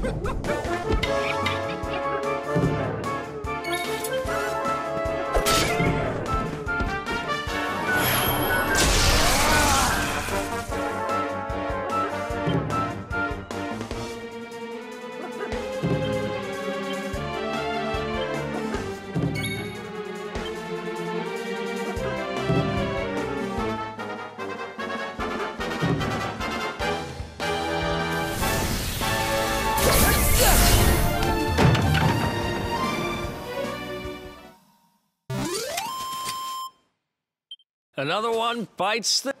Música Another one bites the